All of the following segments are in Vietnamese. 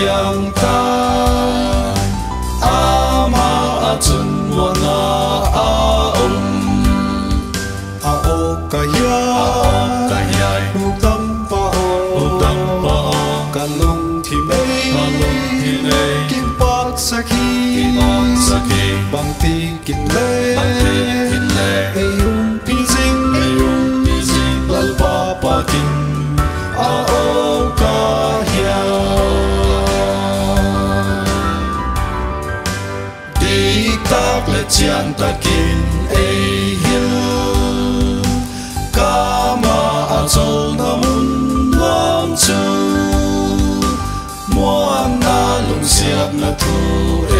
thiang ta a ma a chun mo na a um a o ka ya ka hiai hu tam pa o. Tam pa o. Ka lung thi me ka lung thi me kim pak sakhi on saki bang ti kim le bang ti kim le e yung pi sing e yung pi sing lal pa pa kin a o tak le chian takin e hiu. Kama a chol na mun lam chu. Muan na lung siap na thu e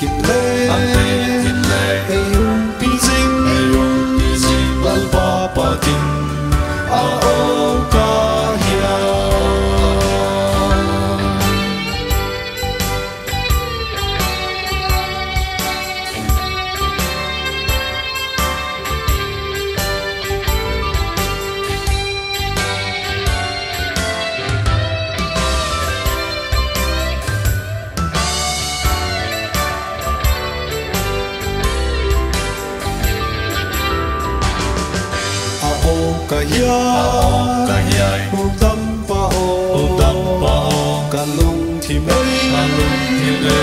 ti kim ka ya ka ya u tam pa o u pa o ka lung thi mai ka lung thi le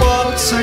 pat sa